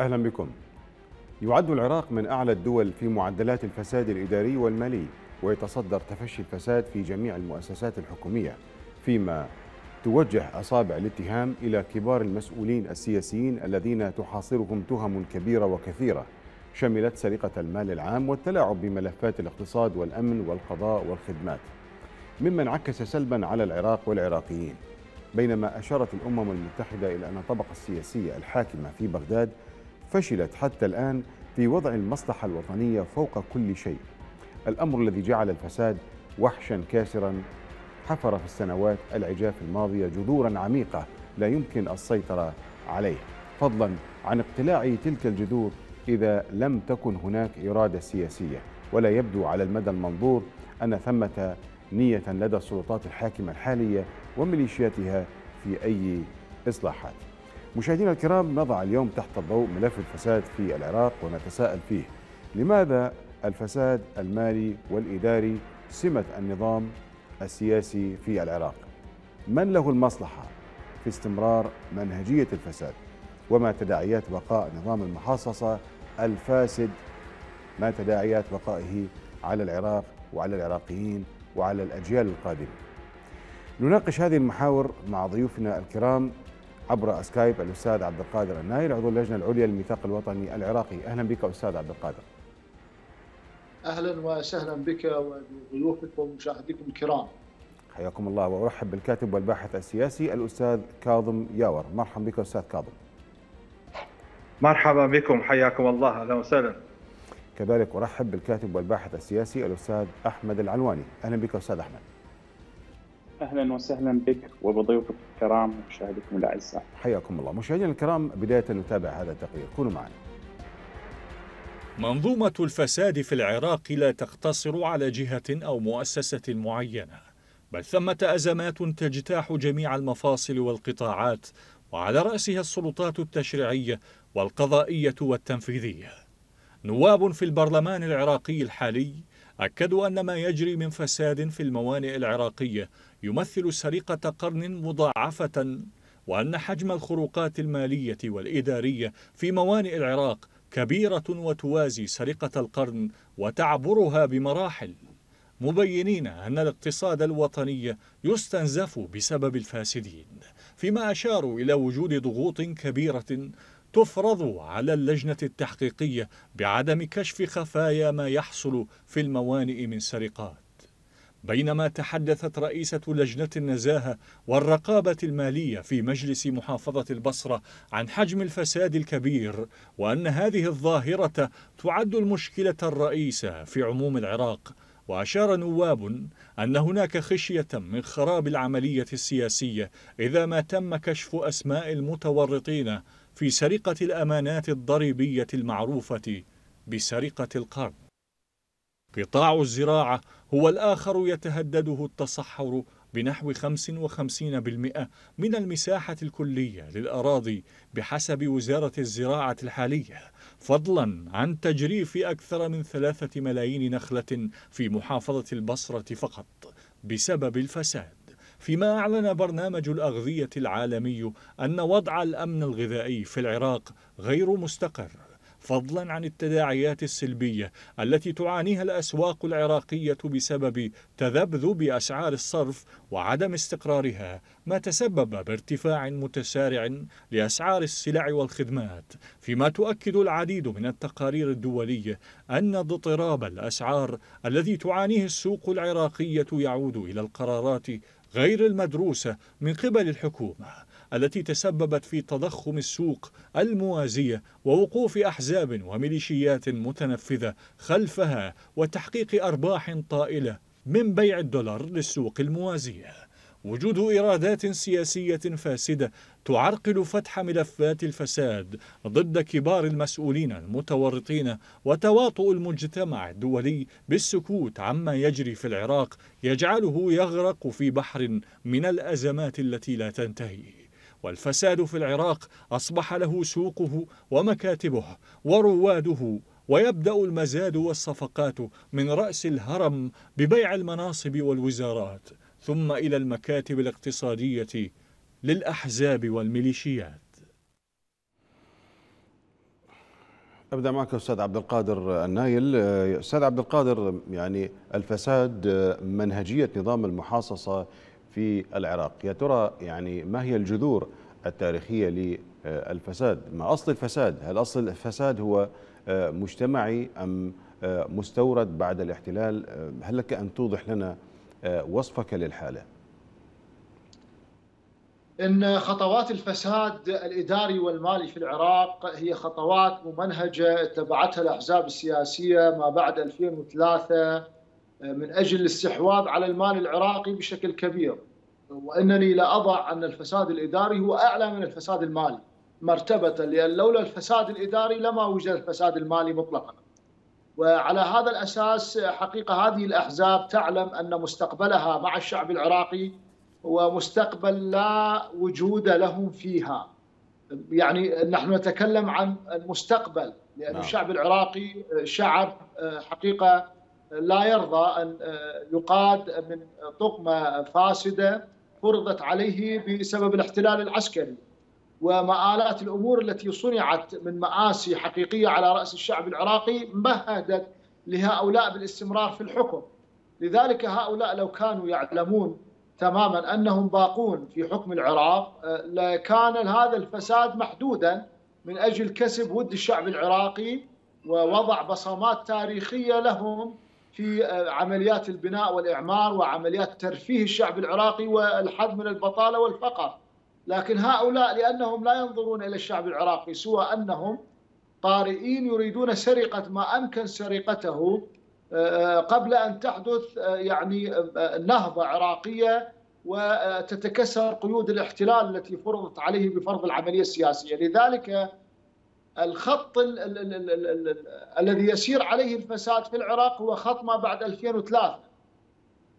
أهلا بكم. يعد العراق من أعلى الدول في معدلات الفساد الإداري والمالي ويتصدر تفشي الفساد في جميع المؤسسات الحكومية فيما توجه أصابع الاتهام إلى كبار المسؤولين السياسيين الذين تحاصرهم تهم كبيرة وكثيرة. شملت سرقة المال العام والتلاعب بملفات الاقتصاد والأمن والقضاء والخدمات مما انعكس سلبا على العراق والعراقيين. بينما أشارت الأمم المتحدة إلى أن الطبقة السياسية الحاكمة في بغداد فشلت حتى الآن في وضع المصلحة الوطنية فوق كل شيء. الأمر الذي جعل الفساد وحشا كاسرا حفر في السنوات العجاف الماضية جذورا عميقة لا يمكن السيطرة عليها فضلا عن اقتلاع تلك الجذور إذا لم تكن هناك إرادة سياسية. ولا يبدو على المدى المنظور أن ثمة نية لدى السلطات الحاكمة الحالية وميليشياتها في أي إصلاحات. مشاهدينا الكرام نضع اليوم تحت الضوء ملف الفساد في العراق ونتساءل فيه. لماذا الفساد المالي والإداري سمة النظام السياسي في العراق؟ من له المصلحة في استمرار منهجية الفساد؟ وما تداعيات بقاء نظام المحاصصة الفاسد؟ ما تداعيات بقائه على العراق وعلى العراقيين وعلى الأجيال القادمة؟ نناقش هذه المحاور مع ضيوفنا الكرام عبر سكايب الأستاذ عبد القادر النايل عضو اللجنة العليا للميثاق الوطني العراقي أهلا بك أستاذ عبد القادر أهلا وسهلا بك وبضيوفك ومشاهديكم الكرام. حياكم الله وأرحب بالكاتب والباحث السياسي الأستاذ كاظم ياور، مرحبا بك أستاذ كاظم. مرحبا بكم حياكم الله أهلا وسهلا. كذلك أرحب بالكاتب والباحث السياسي الأستاذ أحمد العلواني، أهلا بك أستاذ أحمد. أهلا وسهلا بك وبضيوفك الكرام ومشاهديكم الأعزاء. حياكم الله، مشاهدينا الكرام بداية نتابع هذا التقرير، كونوا معنا. منظومة الفساد في العراق لا تقتصر على جهة أو مؤسسة معينة، بل ثمة أزمات تجتاح جميع المفاصل والقطاعات، وعلى رأسها السلطات التشريعية والقضائية والتنفيذية. نواب في البرلمان العراقي الحالي أكدوا أن ما يجري من فساد في الموانئ العراقية يمثل سرقة قرن مضاعفة، وأن حجم الخروقات المالية والإدارية في موانئ العراق كبيرة وتوازي سرقة القرن وتعبرها بمراحل. مبينين أن الاقتصاد الوطني يستنزف بسبب الفاسدين فيما أشاروا إلى وجود ضغوط كبيرة تفرض على اللجنة التحقيقية بعدم كشف خفايا ما يحصل في الموانئ من سرقات. بينما تحدثت رئيسة لجنة النزاهة والرقابة المالية في مجلس محافظة البصرة عن حجم الفساد الكبير وأن هذه الظاهرة تعد المشكلة الرئيسة في عموم العراق. وأشار نواب أن هناك خشية من خراب العملية السياسية إذا ما تم كشف أسماء المتورطين في سرقة الأمانات الضريبية المعروفة بسرقة القرن قطاع الزراعة هو الآخر يتهدده التصحر بنحو 55% من المساحة الكلية للأراضي بحسب وزارة الزراعة الحالية فضلا عن تجريف أكثر من ثلاثة ملايين نخلة في محافظة البصرة فقط بسبب الفساد. فيما أعلن برنامج الأغذية العالمي أن وضع الأمن الغذائي في العراق غير مستقر. فضلا عن التداعيات السلبية التي تعانيها الأسواق العراقية بسبب تذبذب أسعار الصرف وعدم استقرارها ما تسبب بارتفاع متسارع لأسعار السلع والخدمات. فيما تؤكد العديد من التقارير الدولية أن اضطراب الأسعار الذي تعانيه السوق العراقية يعود إلى القرارات غير المدروسة من قبل الحكومة. التي تسببت في تضخم السوق الموازية ووقوف أحزاب وميليشيات متنفذة خلفها وتحقيق أرباح طائلة من بيع الدولار للسوق الموازية. وجود إيرادات سياسية فاسدة تعرقل فتح ملفات الفساد ضد كبار المسؤولين المتورطين وتواطؤ المجتمع الدولي بالسكوت عما يجري في العراق يجعله يغرق في بحر من الأزمات التي لا تنتهي. والفساد في العراق أصبح له سوقه ومكاتبه ورواده ويبدأ المزاد والصفقات من رأس الهرم ببيع المناصب والوزارات ثم إلى المكاتب الاقتصادية للأحزاب والميليشيات. أبدأ معك أستاذ عبد القادر النايل. أستاذ عبد القادر يعني الفساد منهجية نظام المحاصصة في العراق. يا ترى يعني ما هي الجذور التاريخية للفساد؟ ما أصل الفساد؟ هل أصل الفساد هو مجتمعي أم مستورد بعد الاحتلال؟ هل لك أن توضح لنا وصفك للحالة؟ إن خطوات الفساد الإداري والمالي في العراق هي خطوات ممنهجة اتبعتها الأحزاب السياسية ما بعد 2003 من أجل الاستحواذ على المال العراقي بشكل كبير وإنني لا أضع ان الفساد الإداري هو أعلى من الفساد المالي مرتبة لأن لولا الفساد الإداري لما وجد الفساد المالي مطلقا. وعلى هذا الأساس حقيقة هذه الأحزاب تعلم أن مستقبلها مع الشعب العراقي هو مستقبل لا وجود لهم فيها. يعني نحن نتكلم عن المستقبل لأن نعم. الشعب العراقي شعب حقيقة لا يرضى أن يقاد من طقمه فاسدة فرضت عليه بسبب الاحتلال العسكري ومآلات الأمور التي صنعت من مآسي حقيقية على رأس الشعب العراقي مهدت لهؤلاء بالاستمرار في الحكم. لذلك هؤلاء لو كانوا يعلمون تماما أنهم باقون في حكم العراق لكان هذا الفساد محدودا من أجل كسب ود الشعب العراقي ووضع بصمات تاريخية لهم في عمليات البناء والإعمار وعمليات ترفيه الشعب العراقي والحد من البطالة والفقر. لكن هؤلاء لأنهم لا ينظرون إلى الشعب العراقي سوى أنهم طارئين يريدون سرقة ما أمكن سرقته قبل أن تحدث يعني نهضة عراقية وتتكسر قيود الاحتلال التي فرضت عليه بفرض العملية السياسية، لذلك الخط ال ال ال ال ال ال الذي يسير عليه الفساد في العراق هو خط ما بعد 2003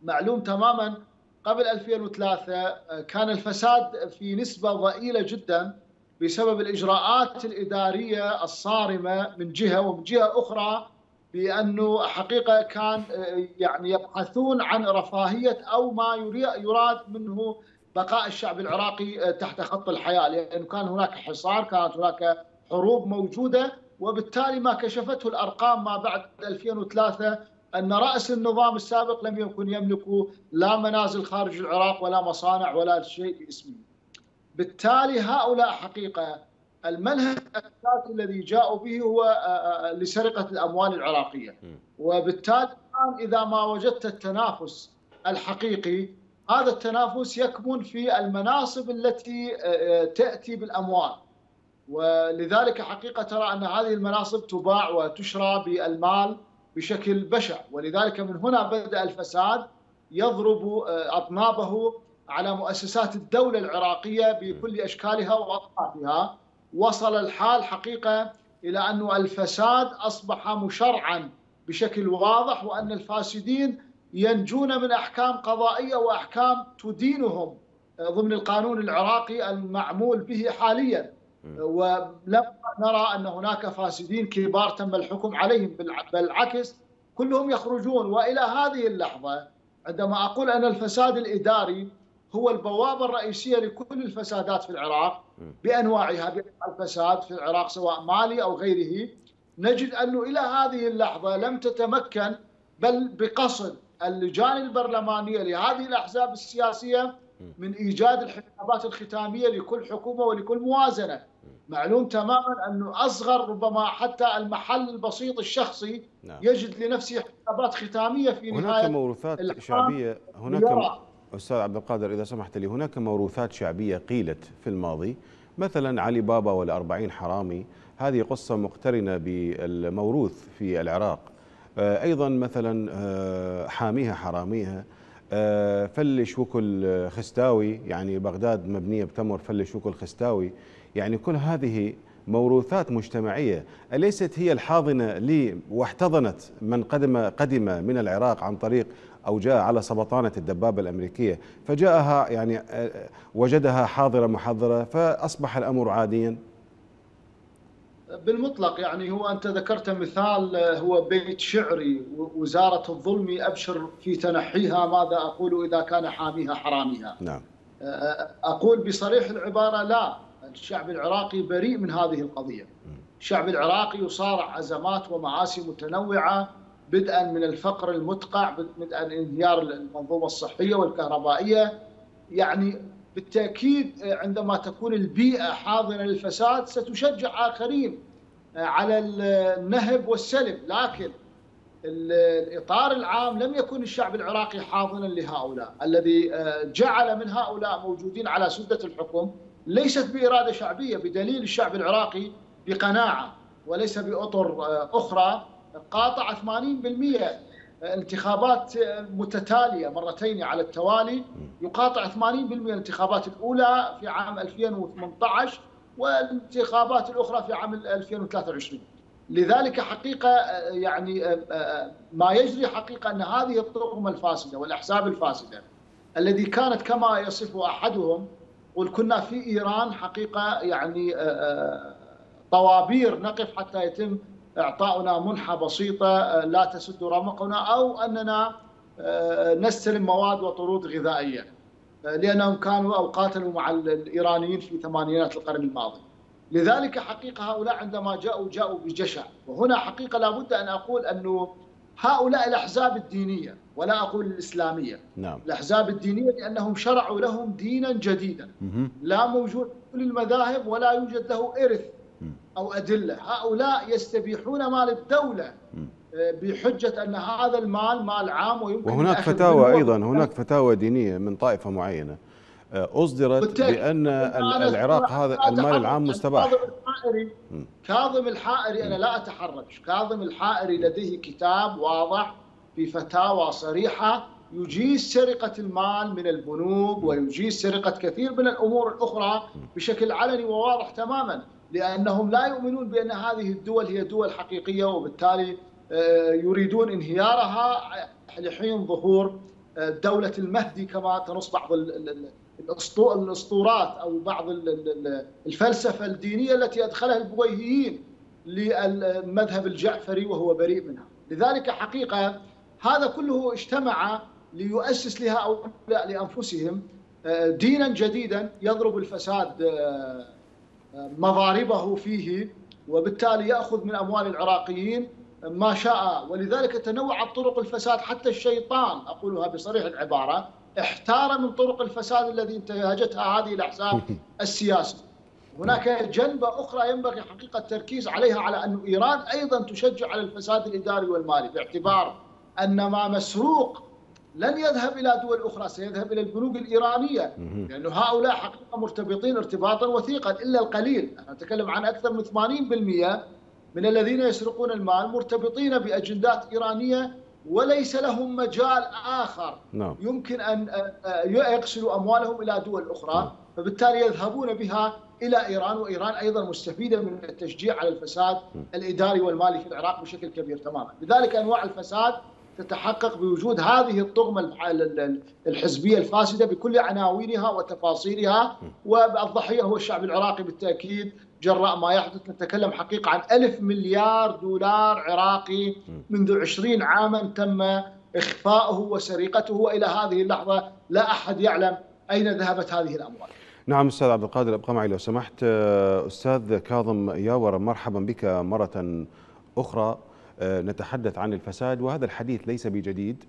معلوم تماما قبل 2003 كان الفساد في نسبة ضئيلة جدا بسبب الإجراءات الإدارية الصارمة من جهة ومن جهة أخرى بأنه حقيقة كان يعني يبحثون عن رفاهية أو ما يراد منه بقاء الشعب العراقي تحت خط الحياة. لأنه كان هناك حصار كانت هناك حروب موجودة وبالتالي ما كشفته الأرقام ما بعد 2003 أن رأس النظام السابق لم يكن يملك لا منازل خارج العراق ولا مصانع ولا شيء باسمه. بالتالي هؤلاء حقيقة المنهج الأساسي الذي جاءوا به هو لسرقة الأموال العراقية. وبالتالي إذا ما وجدت التنافس الحقيقي هذا التنافس يكمن في المناصب التي تأتي بالأموال. ولذلك حقيقة ترى أن هذه المناصب تباع وتشرى بالمال بشكل بشع. ولذلك من هنا بدأ الفساد يضرب أطنابه على مؤسسات الدولة العراقية بكل أشكالها وأطرافها وصل الحال حقيقة إلى أن الفساد أصبح مشرعا بشكل واضح وأن الفاسدين ينجون من أحكام قضائية وأحكام تدينهم ضمن القانون العراقي المعمول به حاليا. ولم نرى أن هناك فاسدين كبار تم الحكم عليهم بالعكس كلهم يخرجون. وإلى هذه اللحظة عندما أقول أن الفساد الإداري هو البوابة الرئيسية لكل الفسادات في العراق بأنواعها بانواع الفساد في العراق سواء مالي أو غيره نجد انه إلى هذه اللحظة لم تتمكن بل بقصد اللجان البرلمانية لهذه الأحزاب السياسية من إيجاد الحسابات الختامية لكل حكومة ولكل موازنة معلوم تماما أنه أصغر ربما حتى المحل البسيط الشخصي نعم. يجد لنفسه حسابات ختامية في نهاية هناك موروثات شعبية هناك يرى. أستاذ عبد القادر إذا سمحت لي هناك موروثات شعبية قيلت في الماضي مثلا علي بابا والأربعين حرامي هذه قصة مقترنة بالموروث في العراق أيضا مثلا حاميها حراميها فلش وكل خستاوي يعني بغداد مبنية بتمر فلش وكل خستاوي. يعني كل هذه موروثات مجتمعية. أليست هي الحاضنة لي واحتضنت من قدم قدم من العراق عن طريق أو جاء على سبطانة الدبابة الأمريكية. فجاءها يعني وجدها حاضرة محضرة فأصبح الأمر عاديا. بالمطلق يعني هو أنت ذكرت مثال هو بيت شعري وزارة الظلم أبشر في تنحيها ماذا أقول إذا كان حاميها حراميها؟ نعم. أقول بصريح العبارة لا الشعب العراقي بريء من هذه القضية. الشعب العراقي يصارع ازمات ومآسي متنوعة بدءا من الفقر المدقع بدءا من انهيار المنظومة الصحية والكهربائية. يعني بالتأكيد عندما تكون البيئة حاضنه للفساد ستشجع آخرين على النهب والسلب. لكن الإطار العام لم يكن الشعب العراقي حاضنا لهؤلاء. الذي جعل من هؤلاء موجودين على سدة الحكم ليست بإرادة شعبية بدليل الشعب العراقي بقناعة وليس بأطر أخرى قاطع 80% انتخابات متتالية مرتين على التوالي يقاطع 80% الانتخابات الأولى في عام 2018 والانتخابات الأخرى في عام 2023 لذلك حقيقة يعني ما يجري حقيقة أن هذه الطغمه الفاسدة والأحزاب الفاسدة الذي كانت كما يصف أحدهم قل كنا في إيران حقيقة يعني طوابير نقف حتى يتم إعطاؤنا منحة بسيطة لا تسد رمقنا أو أننا نستلم مواد وطرود غذائية لأنهم كانوا أو قاتلوا مع الإيرانيين في ثمانينات القرن الماضي. لذلك حقيقة هؤلاء عندما جاءوا جاءوا بجشع. وهنا حقيقة لابد أن أقول أنه هؤلاء الأحزاب الدينية ولا أقول الإسلامية. نعم. الأحزاب الدينية لأنهم شرعوا لهم دينا جديدا. لا موجود في كل المذاهب ولا يوجد له إرث. أو أدلة. هؤلاء يستبيحون مال الدولة بحجة أن هذا المال مال عام ويمكن وهناك فتاوى أيضا هناك فتاوى دينية من طائفة معينة أصدرت بأن العراق هذا المال العام مستباح. كاظم الحائري كاظم الحائري أنا لا اتحرج كاظم الحائري لديه كتاب واضح في فتاوى صريحة يجيز سرقة المال من البنوك ويجيز سرقة كثير من الأمور الأخرى بشكل علني وواضح تماما. لأنهم لا يؤمنون بأن هذه الدول هي دول حقيقية وبالتالي يريدون انهيارها لحين ظهور دولة المهدي كما تنص بعض الأسطورات أو بعض الفلسفة الدينية التي أدخلها البويهيين للمذهب الجعفري وهو بريء منها، لذلك حقيقة هذا كله اجتمع ليؤسس لهؤلاء لأنفسهم دينا جديدا يضرب الفساد مضاربه فيه وبالتالي يأخذ من أموال العراقيين ما شاء ولذلك تنوعت طرق الفساد حتى الشيطان أقولها بصريح العبارة احتار من طرق الفساد الذي انتهجتها هذه الأحزاب السياسية. هناك جنبة أخرى ينبغي حقيقة التركيز عليها على أن إيران أيضا تشجع على الفساد الإداري والمالي باعتبار أن ما مسروق لن يذهب إلى دول أخرى سيذهب إلى البنوك الإيرانية. لأنه هؤلاء حقيقة مرتبطين ارتباطا وثيقا إلا القليل، أنا أتكلم عن أكثر من 80% من الذين يسرقون المال مرتبطين بأجندات إيرانية وليس لهم مجال آخر. نعم. يمكن أن يغسلوا أموالهم إلى دول أخرى نعم. فبالتالي يذهبون بها إلى إيران وإيران أيضا مستفيدة من التشجيع على الفساد الإداري والمالي في العراق بشكل كبير تماما، لذلك أنواع الفساد تتحقق بوجود هذه الطغمة الحزبية الفاسدة بكل عناوينها وتفاصيلها والضحية هو الشعب العراقي بالتأكيد جراء ما يحدث. نتكلم حقيقة عن ألف مليار دولار عراقي منذ عشرين عاما تم إخفاؤه وسرقته وإلى هذه اللحظة لا أحد يعلم أين ذهبت هذه الأموال. نعم أستاذ عبد القادر أبقى معي لو سمحت. أستاذ كاظم ياور مرحبا بك مرة أخرى. نتحدث عن الفساد وهذا الحديث ليس بجديد.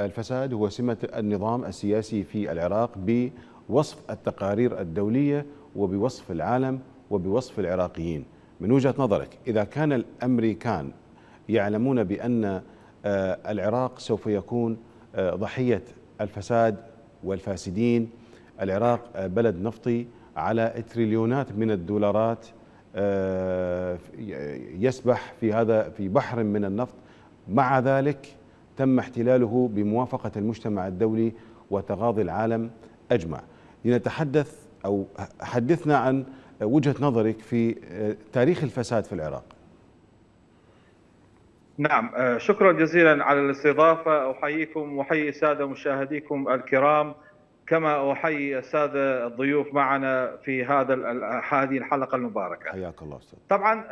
الفساد هو سمة النظام السياسي في العراق بوصف التقارير الدولية وبوصف العالم وبوصف العراقيين. من وجهة نظرك إذا كان الأمريكان يعلمون بأن العراق سوف يكون ضحية الفساد والفاسدين العراق بلد نفطي على تريليونات من الدولارات يسبح في هذا في بحر من النفط. مع ذلك تم احتلاله بموافقة المجتمع الدولي وتغاضي العالم أجمع. لنتحدث أو حدثنا عن وجهة نظرك في تاريخ الفساد في العراق. نعم شكرا جزيلا على الاستضافة. أحييكم وأحيي السادة مشاهديكم الكرام. كما أحيي السادة الضيوف معنا في هذا هذه الحلقة المباركة. حياك الله أستاذ. طبعا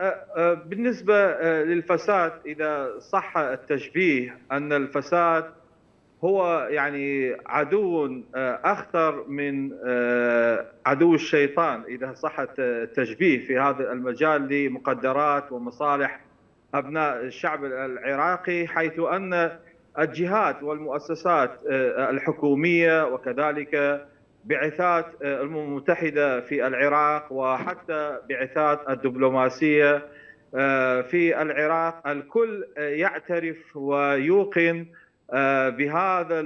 بالنسبة للفساد إذا صح التشبيه أن الفساد هو يعني عدو أخطر من عدو الشيطان إذا صح التشبيه في هذا المجال لمقدرات ومصالح أبناء الشعب العراقي حيث أن الجهات والمؤسسات الحكومية وكذلك بعثات الامم المتحدة في العراق وحتى بعثات الدبلوماسية في العراق. الكل يعترف ويوقن بهذا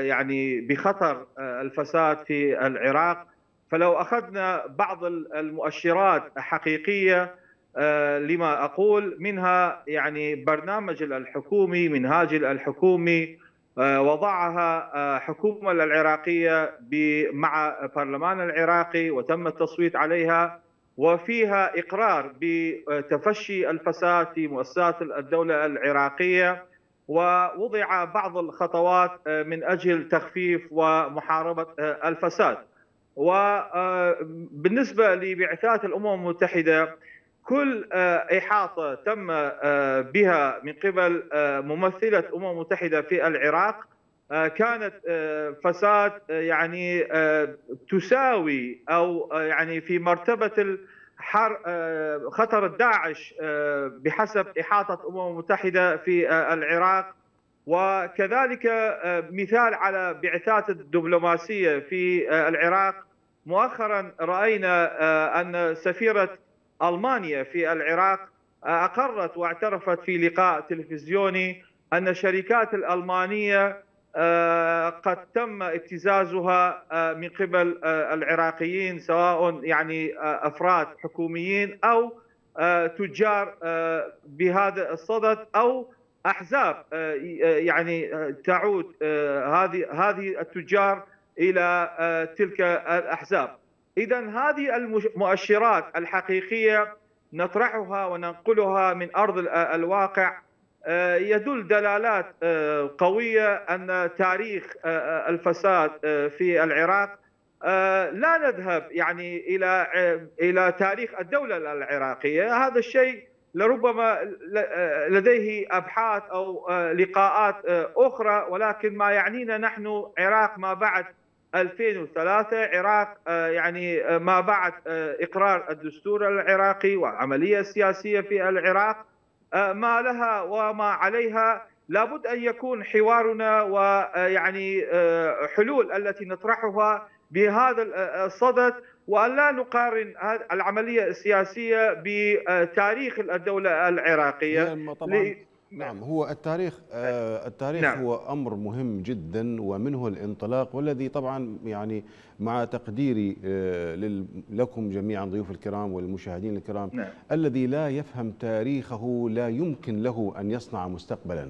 يعني بخطر الفساد في العراق. فلو أخذنا بعض المؤشرات حقيقيه لما أقول منها يعني برنامج الحكومي منهاج الحكومي وضعها حكومة العراقية مع برلمان العراقي وتم التصويت عليها وفيها إقرار بتفشي الفساد في مؤسسات الدولة العراقية ووضع بعض الخطوات من أجل تخفيف ومحاربة الفساد. وبالنسبة لبعثات الأمم المتحدة كل إحاطة تم بها من قبل ممثلة أمم متحدة في العراق كانت فساد يعني تساوي أو يعني في مرتبة خطر الداعش بحسب إحاطة أمم متحدة في العراق. وكذلك مثال على بعثات الدبلوماسية في العراق. مؤخرا رأينا أن سفيرة ألمانيا في العراق أقرت واعترفت في لقاء تلفزيوني أن الشركات الألمانية قد تم ابتزازها من قبل العراقيين سواء يعني أفراد حكوميين أو تجار بهذا الصدد أو أحزاب يعني تعود هذه هذه التجار إلى تلك الأحزاب. اذا هذه المؤشرات الحقيقية نطرحها وننقلها من أرض الواقع. يدل دلالات قوية أن تاريخ الفساد في العراق لا نذهب يعني إلى إلى تاريخ الدولة العراقية. هذا الشيء لربما لديه أبحاث أو لقاءات أخرى ولكن ما يعنينا نحن عراق ما بعد. 2003 عراق يعني ما بعد إقرار الدستور العراقي والعملية السياسية في العراق ما لها وما عليها. لابد أن يكون حوارنا ويعني حلول التي نطرحها بهذا الصدد. وأن لا نقارن العملية السياسية بتاريخ الدولة العراقية. طبعا. نعم هو التاريخ آه التاريخ نعم. هو أمر مهم جدا ومنه الانطلاق والذي طبعا يعني مع تقديري آه لكم جميعا ضيوف الكرام والمشاهدين الكرام نعم. الذي لا يفهم تاريخه لا يمكن له أن يصنع مستقبلا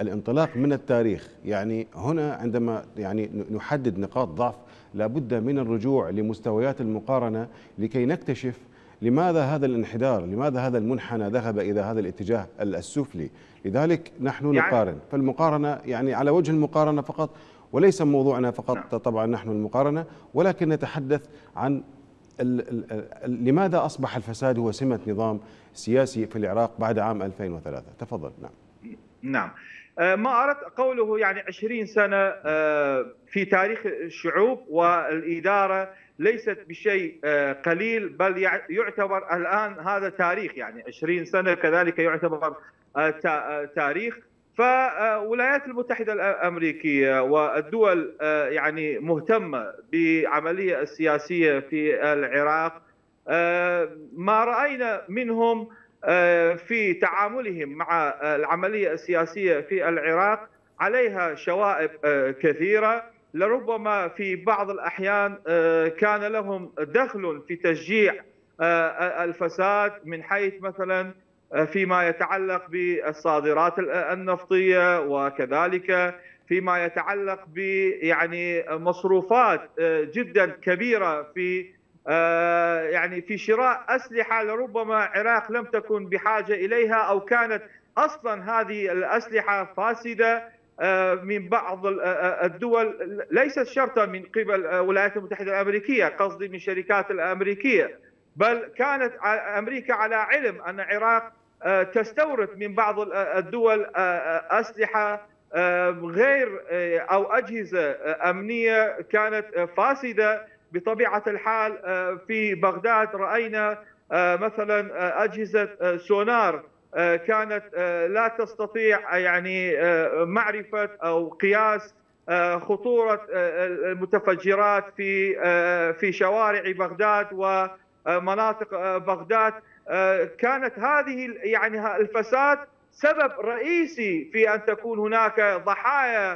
الانطلاق من التاريخ يعني هنا عندما يعني نحدد نقاط ضعف لابد من الرجوع لمستويات المقارنة لكي نكتشف لماذا هذا الانحدار؟ لماذا هذا المنحنى ذهب إلى هذا الاتجاه السفلي لذلك نحن يعني نقارن. فالمقارنة يعني على وجه المقارنة فقط وليس موضوعنا فقط نعم. طبعا نحن المقارنة ولكن نتحدث عن ال ال ال لماذا أصبح الفساد هو سمة نظام سياسي في العراق بعد عام 2003 تفضل. نعم. نعم. ما أردت قوله يعني 20 سنة في تاريخ الشعوب والإدارة ليست بشيء قليل بل يعتبر الآن هذا تاريخ يعني 20 سنة كذلك يعتبر تاريخ. فالولايات المتحدة الأمريكية والدول يعني مهتمة بعملية السياسية في العراق ما رأينا منهم في تعاملهم مع العملية السياسية في العراق عليها شوائب كثيرة. لربما في بعض الأحيان كان لهم دخل في تشجيع الفساد من حيث مثلا فيما يتعلق بالصادرات النفطية وكذلك فيما يتعلق يعني مصروفات جدا كبيرة في يعني في شراء أسلحة لربما العراق لم تكن بحاجة إليها أو كانت أصلا هذه الأسلحة فاسدة. من بعض الدول ليست شرطا من قبل الولايات المتحدة الأمريكية قصدي من الشركات الأمريكية بل كانت أمريكا على علم أن العراق تستورد من بعض الدول أسلحة غير أو أجهزة أمنية كانت فاسدة بطبيعة الحال في بغداد رأينا مثلا أجهزة سونار كانت لا تستطيع يعني معرفة أو قياس خطورة المتفجرات في في شوارع بغداد ومناطق بغداد. كانت هذه يعني الفساد سبب رئيسي في أن تكون هناك ضحايا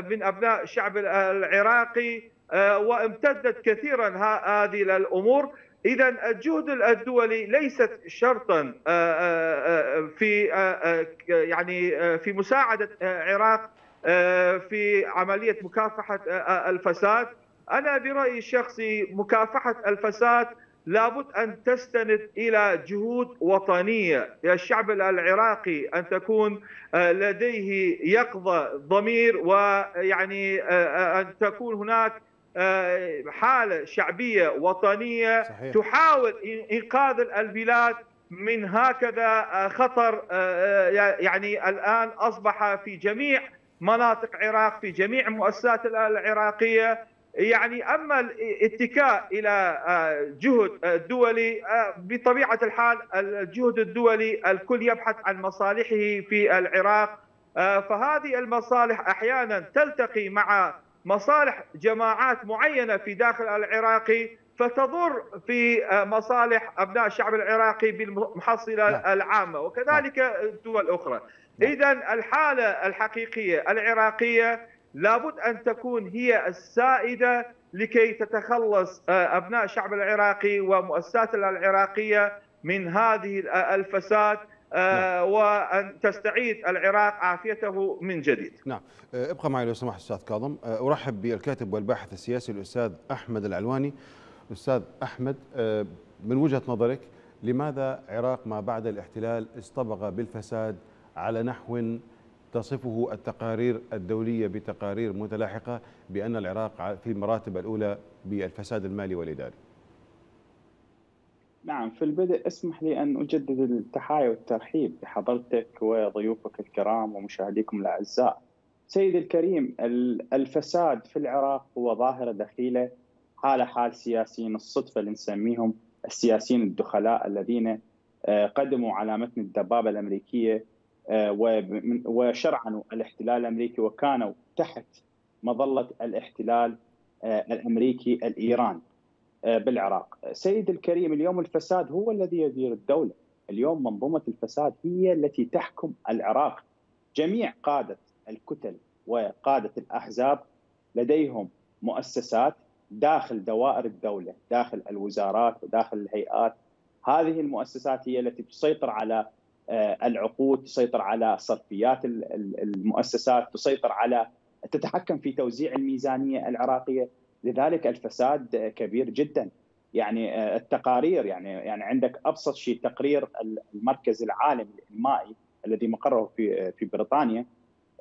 من أبناء الشعب العراقي وامتدت كثيرا هذه الأمور. إذا الجهد الدولي ليست شرطا في يعني في مساعدة العراق في عملية مكافحة الفساد. أنا برأيي الشخصي مكافحة الفساد لابد أن تستند إلى جهود وطنية. للشعب العراقي أن تكون لديه يقظة ضمير ويعني أن تكون هناك حالة شعبية وطنية صحيح. تحاول إنقاذ البلاد من هكذا خطر يعني الآن أصبح في جميع مناطق العراق في جميع المؤسسات العراقية يعني أما الاتكاء إلى جهد دولي بطبيعة الحال الجهد الدولي الكل يبحث عن مصالحه في العراق فهذه المصالح أحيانا تلتقي مع مصالح جماعات معينة في داخل العراقي فتضر في مصالح أبناء الشعب العراقي بالمحصلة العامة وكذلك الدول الأخرى. اذا الحالة الحقيقية العراقية لابد أن تكون هي السائدة لكي تتخلص أبناء الشعب العراقي ومؤسسات العراقية من هذه الفساد. نعم. وأن تستعيد العراق عافيته من جديد. نعم، ابقى معي لو سمحت أستاذ كاظم، أرحب بالكاتب والباحث السياسي الأستاذ أحمد العلواني. أستاذ أحمد من وجهة نظرك لماذا عراق ما بعد الاحتلال اصطبغ بالفساد على نحو تصفه التقارير الدولية بتقارير متلاحقة بأن العراق في المراتب الأولى بالفساد المالي والإداري؟ نعم في البدء اسمح لي أن أجدد التحايا والترحيب بحضرتك وضيوفك الكرام ومشاهديكم الأعزاء. سيدي الكريم الفساد في العراق هو ظاهرة دخيلة حال حال سياسيين الصدفة اللي نسميهم السياسيين الدخلاء الذين قدموا على متن الدبابة الأمريكية وشرعنوا الاحتلال الأمريكي وكانوا تحت مظلة الاحتلال الأمريكي الإيراني. بالعراق. سيد الكريم اليوم الفساد هو الذي يدير الدولة. اليوم منظومة الفساد هي التي تحكم العراق. جميع قادة الكتل وقادة الأحزاب لديهم مؤسسات داخل دوائر الدولة داخل الوزارات وداخل الهيئات. هذه المؤسسات هي التي تسيطر على العقود تسيطر على صرفيات المؤسسات تسيطر على تتحكم في توزيع الميزانية العراقية. لذلك الفساد كبير جدا. يعني التقارير يعني يعني عندك أبسط شيء تقرير المركز العالمي الانمائي الذي مقره في في بريطانيا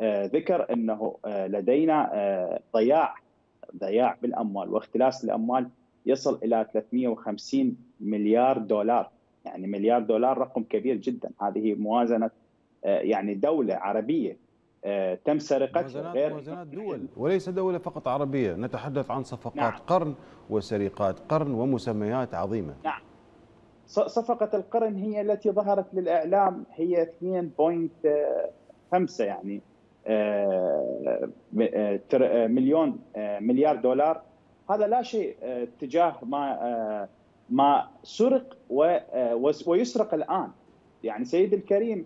ذكر إنه لدينا ضياع ضياع بالأموال واختلاس الأموال يصل إلى 350 مليار دولار. يعني مليار دولار رقم كبير جدا. هذه موازنة يعني دولة عربية تم سرقتها غير موازنات دول وليس دولة فقط عربية. نتحدث عن صفقات نعم. قرن وسرقات قرن ومسميات عظيمة. نعم. صفقة القرن هي التي ظهرت للإعلام هي 2.5 يعني مليون مليار دولار. هذا لا شيء تجاه ما ما سرق ويسرق الآن. يعني سيد الكريم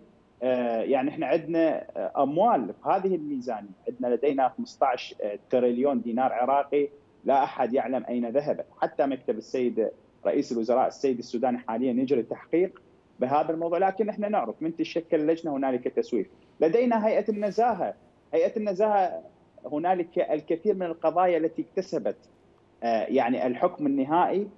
يعني إحنا عندنا أموال في هذه الميزانية، عندنا لدينا 15 تريليون دينار عراقي. لا أحد يعلم أين ذهبت، حتى مكتب السيد رئيس الوزراء السيد السوداني حاليا يجري تحقيق بهذا الموضوع، لكن إحنا نعرف من تشكل لجنة هنالك تسويف. لدينا هيئة النزاهة، هيئة النزاهة هنالك الكثير من القضايا التي اكتسبت يعني الحكم النهائي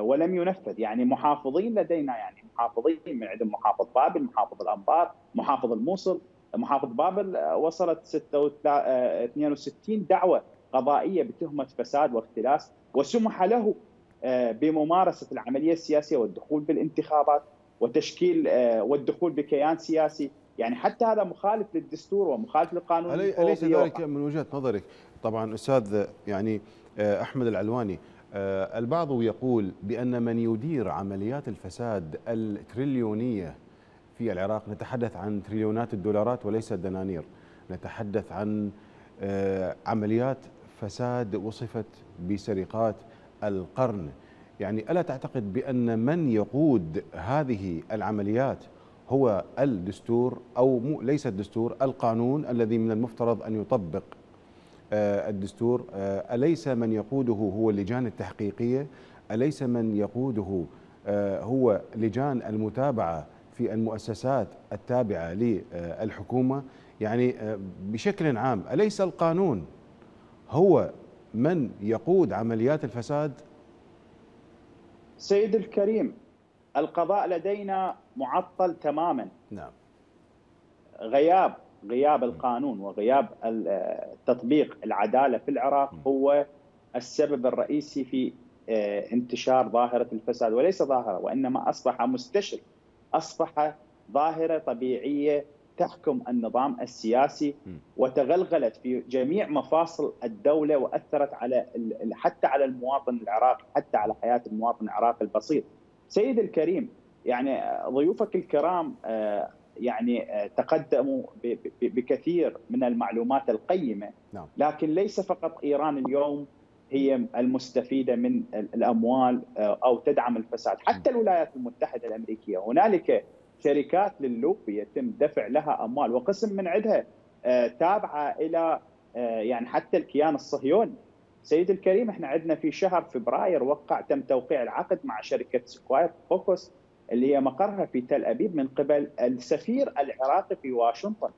ولم ينفذ. يعني محافظين لدينا يعني محافظين من عندهم محافظ بابل محافظ الأنبار محافظ الموصل محافظ بابل وصلت 62 دعوة قضائية بتهمة فساد واختلاس وسمح له بممارسة العملية السياسية والدخول بالانتخابات وتشكيل والدخول بكيان سياسي. يعني حتى هذا مخالف للدستور ومخالف للقانون أليس ذلك من وجهة نظرك؟ طبعا أستاذ يعني آه، أحمد العلواني آه، البعض يقول بأن من يدير عمليات الفساد التريليونية في العراق نتحدث عن تريليونات الدولارات وليس الدنانير نتحدث عن آه، عمليات فساد وصفت بسرقات القرن. يعني ألا تعتقد بأن من يقود هذه العمليات هو الدستور أو ليس الدستور القانون الذي من المفترض أن يطبق آه، الدستور آه، أليس من يقوده هو اللجان التحقيقية؟ أليس من يقوده آه، هو لجان المتابعة في المؤسسات التابعة للحكومة؟ يعني بشكل عام أليس القانون هو من يقود عمليات الفساد؟ سيد الكريم القضاء لدينا معطل تماما. نعم. غياب غياب القانون وغياب تطبيق العدالة في العراق هو السبب الرئيسي في آه، انتشار ظاهرة الفساد وليس ظاهرة وإنما أصبح مستشري أصبح ظاهرة طبيعية تحكم النظام السياسي وتغلغلت في جميع مفاصل الدولة وأثرت على حتى على المواطن العراقي حتى على حياة المواطن العراقي البسيط. سيد الكريم يعني ضيوفك الكرام آه، يعني آه، تقدموا بكثير من المعلومات القيمة نعم. لكن ليس فقط إيران اليوم هي المستفيدة من الأموال آه، أو تدعم الفساد، حتى الولايات المتحدة الأمريكية هنالك شركات للوبي يتم دفع لها أموال وقسم من عندها آه، تابعة إلى يعني حتى الكيان الصهيوني. سيد الكريم إحنا عندنا في شهر فبراير وقع تم توقيع العقد مع شركة سكواير فوكس اللي هي مقرها في تل أبيب من قبل السفير العراقي في واشنطن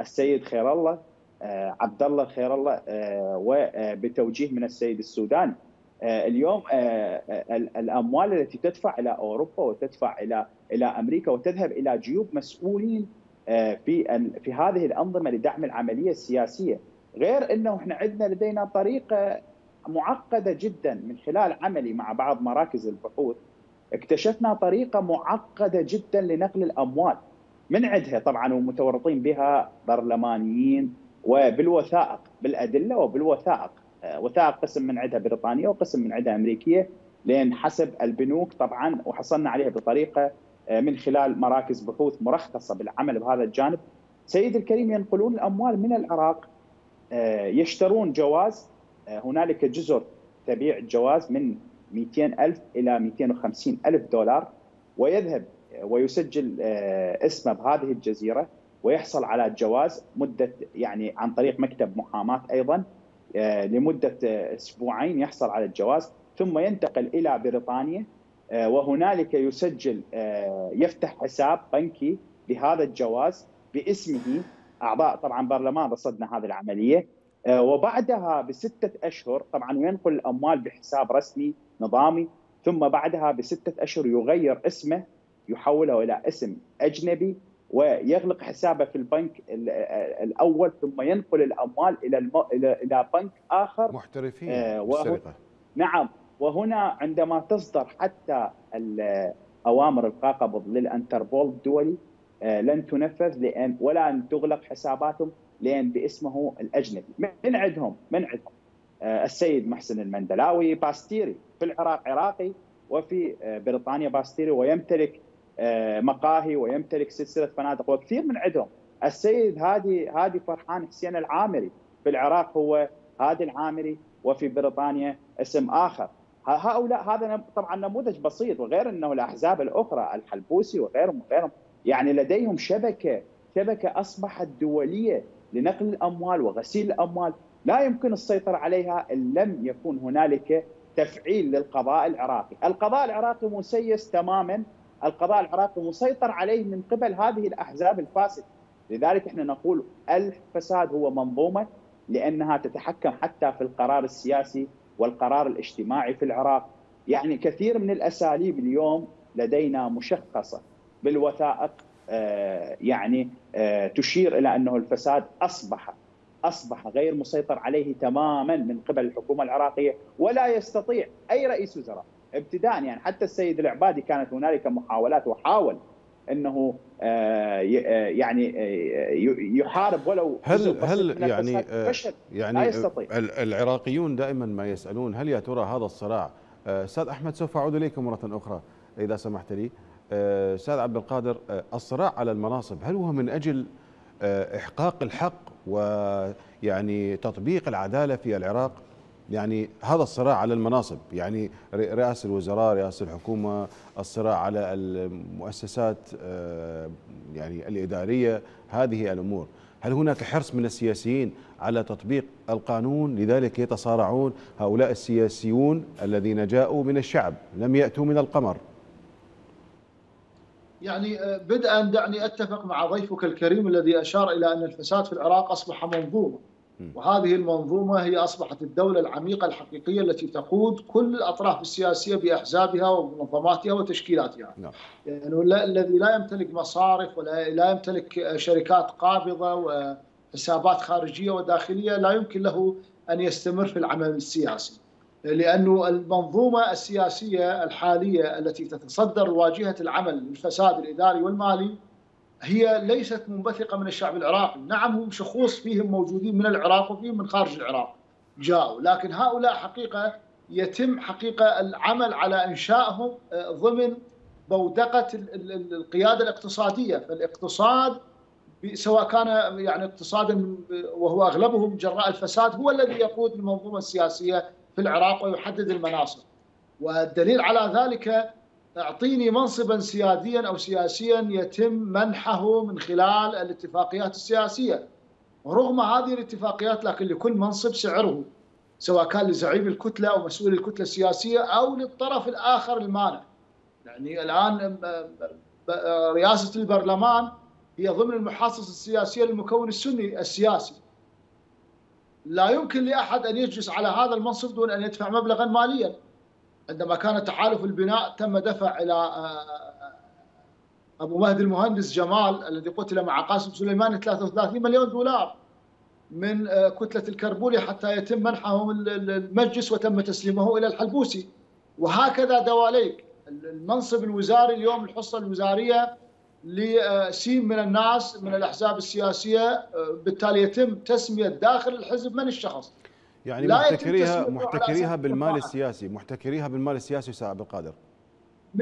السيد خير الله آه، عبد الله خير الله آه، وبتوجيه من السيد السوداني. آه، اليوم الأموال التي تدفع إلى أوروبا وتدفع إلى إلى أمريكا وتذهب إلى جيوب مسؤولين في في هذه الأنظمة لدعم العملية السياسية. غير إنه إحنا عندنا لدينا طريقة معقدة جدا من خلال عملي مع بعض مراكز البحوث اكتشفنا طريقة معقدة جدا لنقل الأموال. من عندها طبعا ومتورطين بها برلمانيين وبالوثائق بالأدلة وبالوثائق. آه، وثائق قسم من عندها بريطانية وقسم من عندها أمريكية. لأن حسب البنوك طبعا وحصلنا عليها بطريقة آه، من خلال مراكز بحوث مرخصة بالعمل بهذا الجانب. سيد الكريم ينقلون الأموال من العراق آه، يشترون جواز هنالك جزر تبيع الجواز من 200 ألف إلى 250 ألف دولار ويذهب ويسجل آه، اسمه بهذه الجزيرة ويحصل على جواز مدة يعني عن طريق مكتب محاماة أيضا آه، لمدة آه، أسبوعين يحصل على الجواز ثم ينتقل إلى بريطانيا وهنالك يسجل يفتح حساب بنكي بهذا الجواز باسمه. أعضاء طبعا برلمان رصدنا هذه العملية وبعدها بستة أشهر طبعا وينقل الأموال بحساب رسمي نظامي ثم بعدها بستة أشهر يغير اسمه يحوله إلى اسم أجنبي ويغلق حسابه في البنك الأول ثم ينقل الأموال إلى المو... إلى بنك آخر. محترفين آه وهو... نعم. وهنا عندما تصدر حتى أوامر القاقبض للأنتربول الدولي آه لن تنفذ لأن ولا أن تغلق حساباتهم لأن باسمه الأجنبي. من عندهم؟ من عندهم. السيد محسن المندلاوي باستيري في العراق عراقي وفي آه، بريطانيا باستيري ويمتلك آه، مقاهي ويمتلك سلسلة فنادق وكثير من عندهم. السيد هادي هادي فرحان حسين العامري في العراق هو هادي العامري وفي بريطانيا اسم آخر. هؤلاء هذا طبعا نموذج بسيط وغير إنه الأحزاب الأخرى الحلبوسي وغيرهم وغيرهم. يعني لديهم شبكة شبكة أصبحت دولية لنقل الأموال وغسيل الأموال. لا يمكن السيطرة عليها إن لم يكون هنالك تفعيل للقضاء العراقي. القضاء العراقي مسيس تماما. القضاء العراقي مسيطر عليه من قبل هذه الأحزاب الفاسدة. لذلك إحنا نقول الفساد هو منظومة لأنها تتحكم حتى في القرار السياسي والقرار الاجتماعي في العراق. يعني كثير من الأساليب اليوم لدينا مشخصة بالوثائق آه، يعني آه، تشير إلى أنه الفساد أصبح أصبح غير مسيطر عليه تماما من قبل الحكومة العراقية ولا يستطيع أي رئيس وزراء. ابتداء يعني حتى السيد العبادي كانت هنالك محاولات وحاول أنه يعني يحارب ولو هل هل يعني يعني لا يستطيع. العراقيون دائما ما يسألون هل يا ترى هذا الصراع أستاذ أحمد سوف أعود إليكم مرة أخرى إذا سمحت لي. أستاذ عبد القادر الصراع على المناصب هل هو من أجل إحقاق الحق ويعني تطبيق العدالة في العراق. يعني هذا الصراع على المناصب يعني رئاسة الوزراء رئاسة الحكومة الصراع على المؤسسات يعني الإدارية هذه الأمور. هل هناك حرص من السياسيين على تطبيق القانون؟ لذلك يتصارعون هؤلاء السياسيون الذين جاءوا من الشعب لم يأتوا من القمر. يعني بدءا دعني أتفق مع ضيفك الكريم الذي أشار إلى أن الفساد في العراق أصبح منظومة وهذه المنظومة هي أصبحت الدولة العميقة الحقيقية التي تقود كل الأطراف السياسية بأحزابها ومنظماتها وتشكيلاتها. نعم. يعني الذي لا يمتلك مصارف ولا لا يمتلك شركات قابضة وحسابات خارجية وداخلية لا يمكن له أن يستمر في العمل السياسي. لأنه المنظومة السياسية الحالية التي تتصدر واجهة العمل للفساد الإداري والمالي هي ليست منبثقة من الشعب العراقي، نعم هم شخوص فيهم موجودين من العراق وفيهم من خارج العراق جاءوا، لكن هؤلاء حقيقة يتم حقيقة العمل على إنشائهم ضمن بودقة القيادة الاقتصادية، فالاقتصاد سواء كان يعني اقتصادا وهو اغلبه جراء الفساد هو الذي يقود المنظومة السياسية في العراق ويحدد المناصب. والدليل على ذلك أعطيني منصبا سياديا أو سياسيا يتم منحه من خلال الاتفاقيات السياسية. ورغم هذه الاتفاقيات لكن لكل منصب سعره سواء كان لزعيم الكتلة أو مسؤول الكتلة السياسية أو للطرف الآخر المانع. يعني الآن رئاسة البرلمان هي ضمن المحاصص السياسية للمكون السني السياسي. لا يمكن لأحد أن يجلس على هذا المنصب دون أن يدفع مبلغا ماليا. عندما كان تحالف البناء تم دفع إلى أبو مهدي المهندس جمال الذي قتل مع قاسم سليماني 33 مليون دولار من كتلة الكربولي حتى يتم منحهم المجلس وتم تسليمه إلى الحلبوسي. وهكذا دواليك. المنصب الوزاري اليوم الحصة الوزارية لسين من الناس من الأحزاب السياسية بالتالي يتم تسمية داخل الحزب من الشخص. يعني محتكريها محتكريها بالمال السياسي محتكريها بالمال السياسي أستاذ عبد القادر. 100%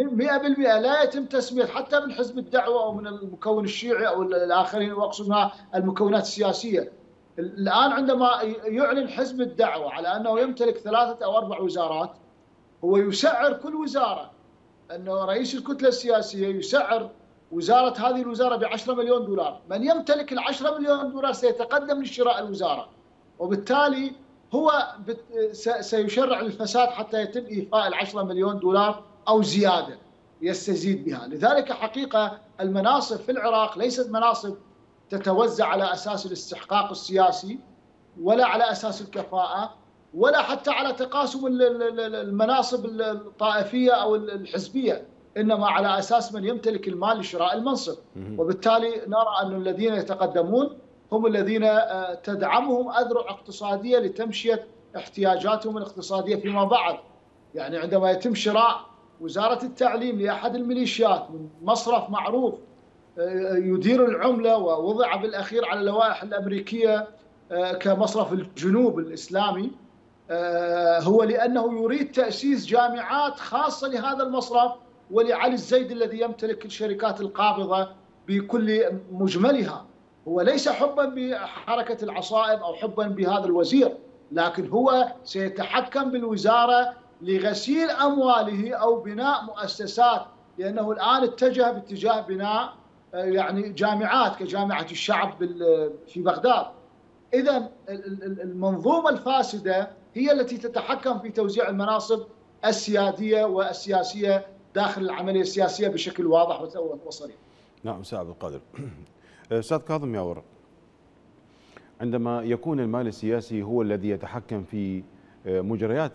لا يتم تسمية حتى من حزب الدعوة أو من المكون الشيعي أو الآخرين واقصد المكونات السياسية. الآن عندما يعلن حزب الدعوة على أنه يمتلك ثلاثة أو أربع وزارات هو يسعر كل وزارة. أنه رئيس الكتلة السياسية يسعر وزارة هذه الوزارة ب 10 مليون دولار، من يمتلك ال 10 مليون دولار سيتقدم لشراء الوزارة. وبالتالي هو سيشرع الفساد حتى يتم إيفاء ال 10 مليون دولار أو زيادة يستزيد بها، لذلك حقيقة المناصب في العراق ليست مناصب تتوزع على أساس الاستحقاق السياسي ولا على أساس الكفاءة ولا حتى على تقاسم المناصب الطائفية أو الحزبية، إنما على أساس من يمتلك المال لشراء المنصب، وبالتالي نرى أن الذين يتقدمون هم الذين تدعمهم أذرع اقتصادية لتمشية احتياجاتهم الاقتصادية فيما بعد. يعني عندما يتم شراء وزارة التعليم لأحد الميليشيات من مصرف معروف يدير العملة ووضع بالأخير على اللوائح الأمريكية كمصرف الجنوب الإسلامي هو لأنه يريد تأسيس جامعات خاصة لهذا المصرف ولعلي الزيد الذي يمتلك الشركات القابضة بكل مجملها هو ليس حبا بحركة العصائب أو حبا بهذا الوزير لكن هو سيتحكم بالوزارة لغسيل أمواله أو بناء مؤسسات لأنه الآن اتجه باتجاه بناء يعني جامعات كجامعة الشعب في بغداد. اذا المنظومة الفاسدة هي التي تتحكم في توزيع المناصب السيادية والسياسية داخل العملية السياسية بشكل واضح وصريح. نعم أستاذ عبد القادر. أستاذ كاظم ياور عندما يكون المال السياسي هو الذي يتحكم في مجريات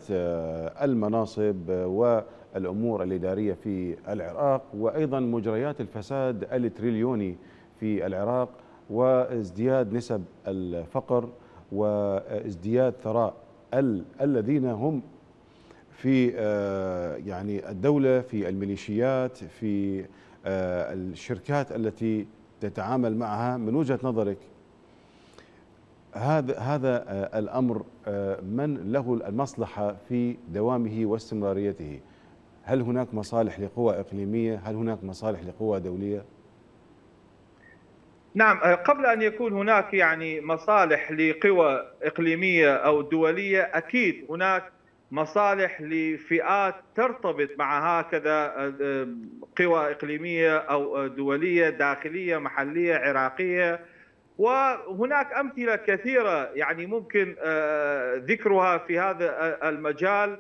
المناصب والأمور الإدارية في العراق وأيضا مجريات الفساد التريليوني في العراق وازدياد نسب الفقر وازدياد ثراء الذين هم في يعني الدولة في الميليشيات في الشركات التي تتعامل معها من وجهة نظرك. هذا هذا الأمر من له المصلحة في دوامه واستمراريته؟ هل هناك مصالح لقوى إقليمية؟ هل هناك مصالح لقوى دولية؟ نعم قبل أن يكون هناك يعني مصالح لقوى إقليمية أو دولية أكيد هناك مصالح لفئات ترتبط مع هكذا قوى إقليمية أو دولية داخلية محلية عراقية. وهناك أمثلة كثيرة يعني ممكن ذكرها في هذا المجال.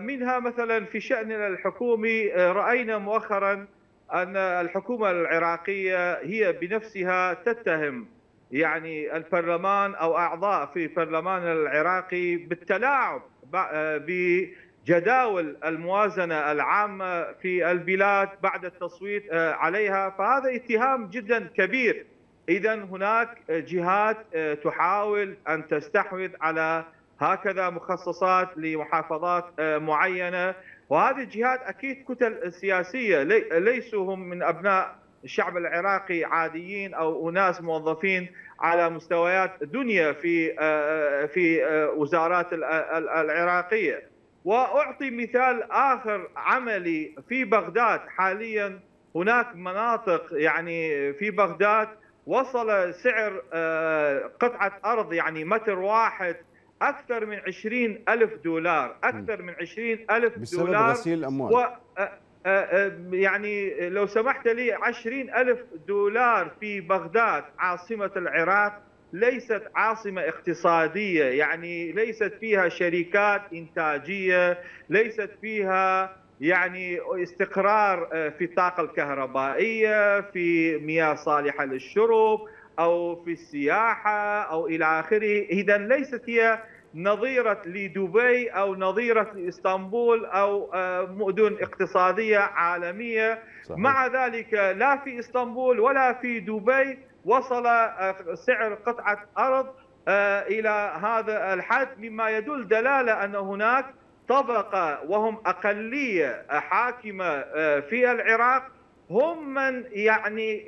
منها مثلا في شأننا الحكومي رأينا مؤخرا أن الحكومة العراقية هي بنفسها تتهم يعني البرلمان أو أعضاء في البرلمان العراقي بالتلاعب بجداول الموازنة العامة في البلاد بعد التصويت عليها. فهذا اتهام جدا كبير. اذا هناك جهات تحاول أن تستحوذ على هكذا مخصصات لمحافظات معينة. وهذه الجهات أكيد كتل سياسية. ليسوا هم من أبناء الشعب العراقي عاديين أو أناس موظفين. على مستويات دنيا في في وزارات العراقية. وأعطي مثال آخر عملي في بغداد. حاليا هناك مناطق يعني في بغداد وصل سعر قطعة أرض يعني متر واحد أكثر من 20 ألف دولار. أكثر من 20 ألف بسبب دولار. غسيل الأموال. يعني لو سمحت لي 20 ألف دولار في بغداد عاصمة العراق ليست عاصمة اقتصادية يعني ليست فيها شركات إنتاجية ليست فيها يعني استقرار في الطاقة الكهربائية في مياه صالحة للشرب أو في السياحة أو إلى آخره. اذا ليست هي نظيرة لدبي أو نظيرة لإسطنبول أو مدن اقتصادية عالمية. صحيح. مع ذلك لا في إسطنبول ولا في دبي وصل سعر قطعة أرض إلى هذا الحد. مما يدل دلالة أن هناك طبقة وهم أقلية حاكمة في العراق. هم من يعني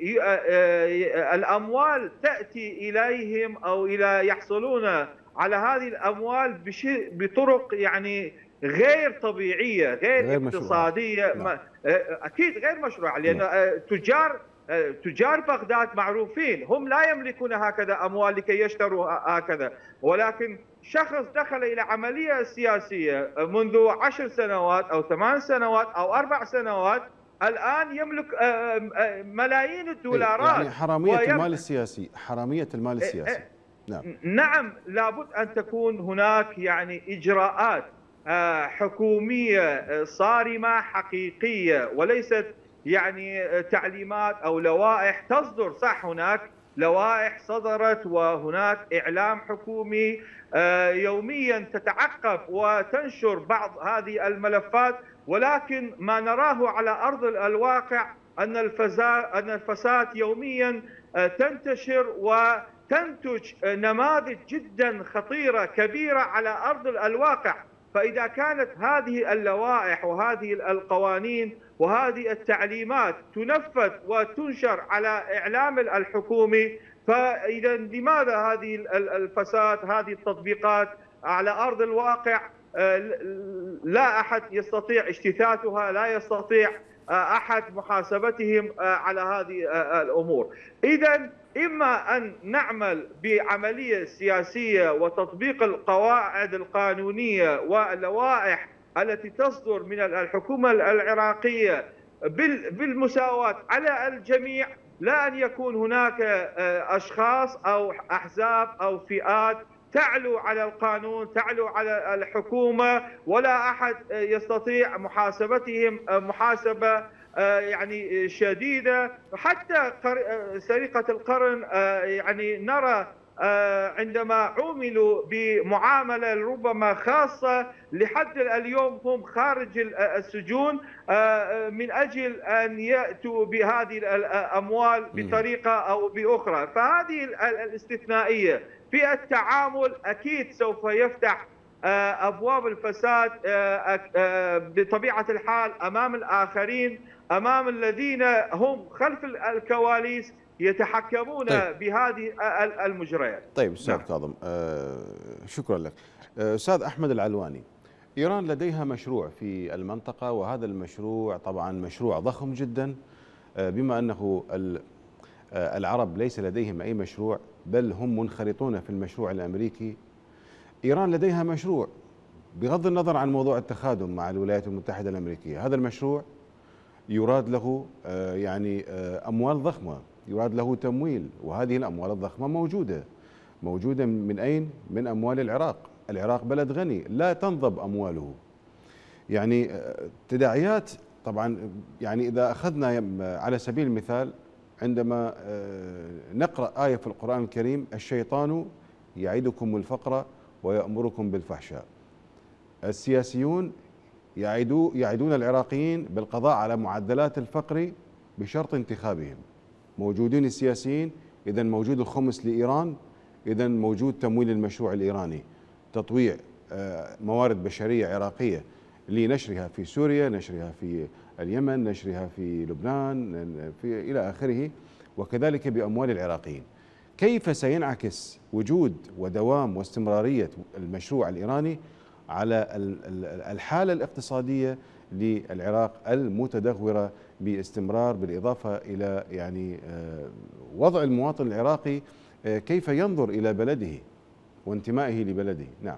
الأموال تأتي إليهم أو إلى يحصلون على هذه الأموال بطرق يعني غير طبيعية غير, غير اقتصادية مشروع. أكيد غير مشروعة لأن تجار تجار بغداد معروفين هم لا يملكون هكذا أموال لكي يشتروا هكذا. ولكن شخص دخل إلى عملية سياسية منذ عشر سنوات أو ثمان سنوات أو أربع سنوات الآن يملك ملايين الدولارات يعني حرامية المال السياسي حرامية المال السياسي. نعم. نعم لابد أن تكون هناك يعني إجراءات حكومية صارمة حقيقية وليست يعني تعليمات أو لوائح. تصدر صح هناك لوائح صدرت وهناك إعلام حكومي يوميا تتعقب وتنشر بعض هذه الملفات. ولكن ما نراه على أرض الواقع أن الفساد أن الفساد يوميا تنتشر وتنتج نماذج جدا خطيرة كبيرة على أرض الواقع. فإذا كانت هذه اللوائح وهذه القوانين وهذه التعليمات تنفذ وتنشر على إعلام الحكومي فإذا لماذا هذه الفساد هذه التطبيقات على أرض الواقع؟ لا أحد يستطيع اجتثاثها لا يستطيع أحد محاسبتهم على هذه الأمور. اذا إما أن نعمل بعملية سياسية وتطبيق القواعد القانونية واللوائح التي تصدر من الحكومة العراقية بالمساواة على الجميع لا أن يكون هناك أشخاص أو أحزاب أو فئات تعلو على القانون تعلو على الحكومة ولا أحد يستطيع محاسبتهم محاسبة يعني شديدة. حتى سرقة القرن يعني نرى عندما عوملوا بمعاملة ربما خاصة لحد اليوم هم خارج السجون من أجل أن يأتوا بهذه الأموال بطريقة أو بأخرى. فهذه الاستثنائية في التعامل أكيد سوف يفتح أبواب الفساد بطبيعة الحال أمام الآخرين. أمام الذين هم خلف الكواليس يتحكمون طيب. بهذه المجريات طيب أستاذ نعم. كاظم آه شكرا لك آه، أستاذ أحمد العلواني إيران لديها مشروع في المنطقة وهذا المشروع طبعا مشروع ضخم جدا آه بما أنه آه، العرب ليس لديهم أي مشروع بل هم منخرطون في المشروع الأمريكي إيران لديها مشروع بغض النظر عن موضوع التخادم مع الولايات المتحدة الأمريكية هذا المشروع يراد له آه، يعني آه، أموال ضخمة يراد له تمويل وهذه الأموال الضخمة موجودة. موجودة من أين؟ من أموال العراق. العراق بلد غني لا تنضب أمواله. يعني تداعيات طبعا يعني إذا أخذنا على سبيل المثال عندما آه، نقرأ آية في القرآن الكريم الشيطان يعدكم الفقر ويأمركم بالفحشاء. السياسيون يعدو يعدون العراقيين بالقضاء على معدلات الفقر بشرط انتخابهم. موجودين السياسيين إذا موجود الخمس لإيران إذا موجود تمويل المشروع الإيراني. تطويع آه، موارد بشرية عراقية لنشرها في سوريا نشرها في اليمن نشرها في لبنان في إلى آخره وكذلك بأموال العراقيين. كيف سينعكس وجود ودوام واستمرارية المشروع الإيراني على الحالة الاقتصادية للعراق المتدهورة باستمرار بالإضافة إلى يعني آه، وضع المواطن العراقي آه، كيف ينظر إلى بلده وانتمائه لبلده؟ نعم.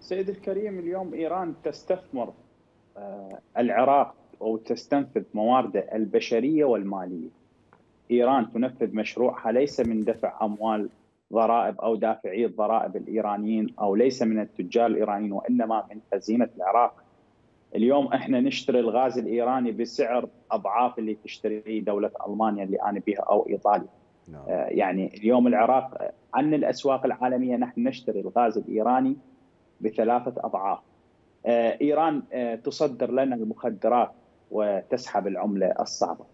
سيد الكريم اليوم إيران تستثمر آه، العراق أو تستنفذ موارده البشرية والمالية. إيران تنفذ مشروعها ليس من دفع أموال ضرائب أو دافعي الضرائب الإيرانيين أو ليس من التجار الإيرانيين وإنما من خزينة العراق اليوم إحنا نشتري الغاز الإيراني بسعر أضعاف اللي تشتريه دولة ألمانيا اللي أنا بها أو إيطاليا. نعم. آه يعني اليوم العراق عن الأسواق العالمية نحن نشتري الغاز الإيراني بثلاثة أضعاف. آه، إيران آه، تصدر لنا المخدرات وتسحب العملة الصعبة.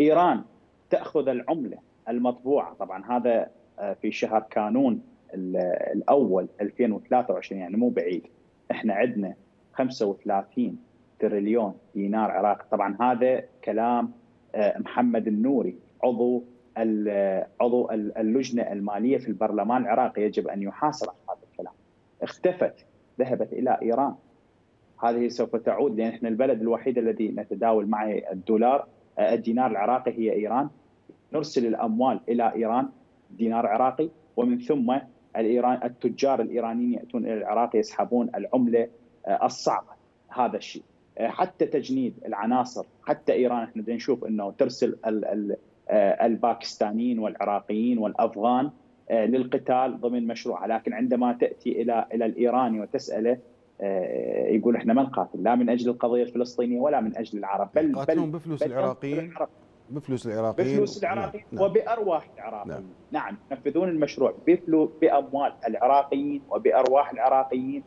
إيران تأخذ العملة المطبوعة طبعا هذا في شهر كانون الأول 2023 يعني مو بعيد. إحنا عندنا 35 تريليون دينار عراقي طبعا هذا كلام محمد النوري عضو عضو اللجنة المالية في البرلمان العراقي. يجب أن يحاسب على هذا الكلام. اختفت ذهبت إلى إيران. هذه سوف تعود لأن إحنا البلد الوحيد الذي نتداول معه الدولار آه، الدينار العراقي هي إيران. نرسل الأموال إلى إيران. دينار عراقي ومن ثم الإيران التجار الإيرانيين يأتون إلى العراق يسحبون العملة آه، الصعبة. هذا الشيء. آه، حتى تجنيد العناصر حتى إيران إحنا نشوف إنه ترسل الباكستانيين والعراقيين والأفغان للقتال ضمن مشروعها لكن عندما تأتي إلى إلى الإيراني وتسأله آه، يقول إحنا ما نقاتل لا من أجل القضية الفلسطينية ولا من أجل العرب بل بل بفلوس بل العراقيين؟ بفلوس العراقيين. بفلوس العراقيين نعم. وبأرواح العراقيين. نعم. نعم ينفذون المشروع بفلوس بأموال العراقيين وبأرواح العراقيين.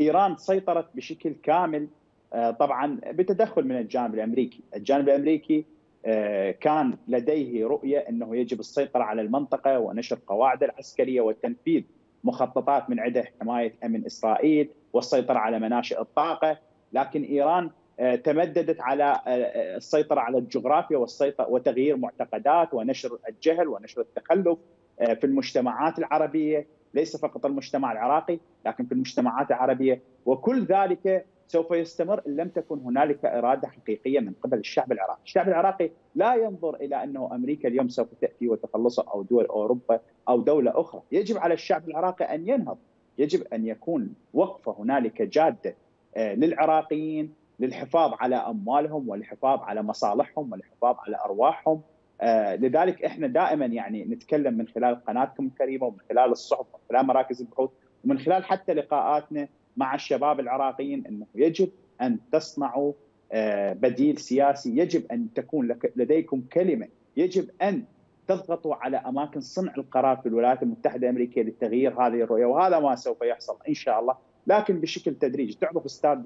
إيران سيطرت بشكل كامل آه، طبعا بتدخل من الجانب الأمريكي، الجانب الأمريكي آه، كان لديه رؤية أنه يجب السيطرة على المنطقة ونشر قواعد العسكرية وتنفيذ مخططات من عدة حماية أمن إسرائيل والسيطرة على مناشئ الطاقة، لكن إيران تمددت على آه، آه، السيطرة على الجغرافيا والسيطرة وتغيير معتقدات ونشر الجهل ونشر التخلف في المجتمعات العربية، ليس فقط المجتمع العراقي لكن في المجتمعات العربية. وكل ذلك سوف يستمر إن لم تكن هنالك إرادة حقيقية من قبل الشعب العراقي، الشعب العراقي لا ينظر إلى أنه أمريكا اليوم سوف تأتي وتخلصه أو دول أوروبا أو دولة أخرى، يجب على الشعب العراقي أن ينهض، يجب أن يكون وقفة هنالك جادة آه، للعراقيين للحفاظ على أموالهم والحفاظ على مصالحهم والحفاظ على أرواحهم. آه، لذلك إحنا دائما يعني نتكلم من خلال قناتكم الكريمة ومن خلال الصحف ومن خلال مراكز البحوث ومن خلال حتى لقاءاتنا مع الشباب العراقيين إنه يجب أن تصنعوا آه، بديل سياسي، يجب أن تكون لديكم كلمة، يجب أن تضغطوا على أماكن صنع القرار في الولايات المتحدة الأمريكية لتغيير هذه الرؤية وهذا ما سوف يحصل إن شاء الله، لكن بشكل تدريجي، تعرف أستاذ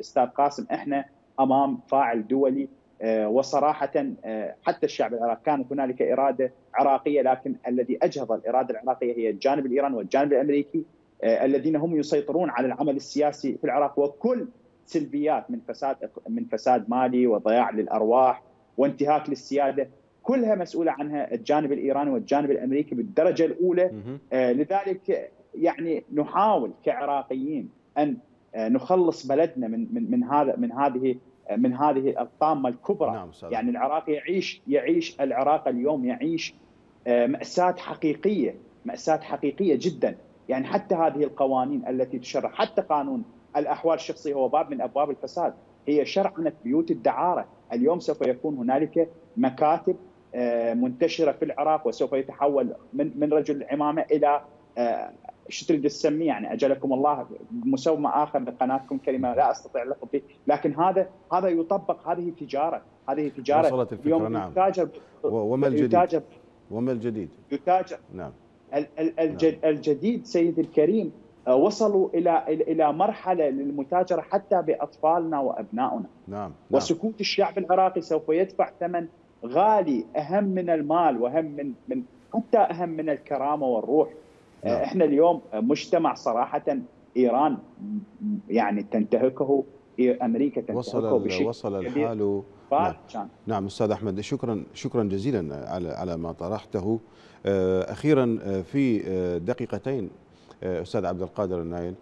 أستاذ قاسم إحنا أمام فاعل دولي آه، وصراحة آه، حتى الشعب العراقي كانت هنالك إرادة عراقية لكن الذي أجهض الإرادة العراقية هي الجانب الايراني والجانب الأمريكي آه، الذين هم يسيطرون على العمل السياسي في العراق وكل سلبيات من فساد من فساد مالي وضياع للأرواح وانتهاك للسيادة كلها مسؤولة عنها الجانب الإيراني والجانب الأمريكي بالدرجة الأولى. لذلك يعني نحاول كعراقيين أن آه نخلص بلدنا من من من هذا من هذه من هذه الطامة الكبرى. نعم يعني العراق يعيش يعيش العراق اليوم يعيش مأساة حقيقية مأساة حقيقية جدا. يعني حتى هذه القوانين التي تشرع حتى قانون الأحوال الشخصية هو باب من أبواب الفساد. هي شرعنت بيوت الدعارة. اليوم سوف يكون هنالك مكاتب منتشرة في العراق وسوف يتحول من من رجل العمامه إلى شو تريد تسميه؟ يعني أجلكم الله مسمى آخر لقناتكم كلمة لا أستطيع اللفظ به لكن هذا هذا يطبق هذه تجارة. هذه تجارة. وصلت الفكرة اليوم نعم. يتاجر وما الجديد؟ يتاجر وما الجديد؟ يتاجر. نعم. الجديد سيد الكريم وصلوا إلى إلى مرحلة للمتاجرة حتى بأطفالنا وأبنائنا. نعم, نعم. وسكوت الشعب العراقي سوف يدفع ثمن غالي أهم من المال وأهم من من حتى أهم من الكرامة والروح. نعم. إحنا اليوم مجتمع صراحة إيران يعني تنتهكه أمريكا تنتهكه وصل بشكل وصل الحال. نعم. نعم أستاذ أحمد شكرا شكرا جزيلا على على ما طرحته. أخيرا في دقيقتين أستاذ عبد القادر النايل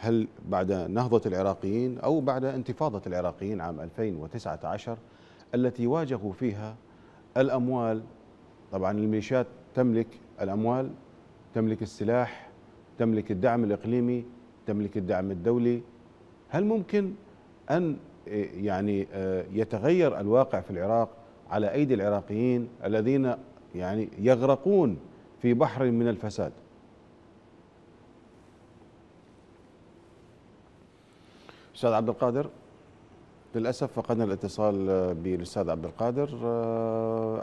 هل بعد نهضة العراقيين أو بعد انتفاضة العراقيين عام 2019 التي واجهوا فيها الأموال؟ طبعا الميليشيات تملك الأموال تملك السلاح تملك الدعم الإقليمي تملك الدعم الدولي. هل ممكن أن يعني يتغير الواقع في العراق على أيدي العراقيين الذين يعني يغرقون في بحر من الفساد؟ أستاذ عبد القادر للأسف فقدنا الاتصال بالأستاذ عبد القادر.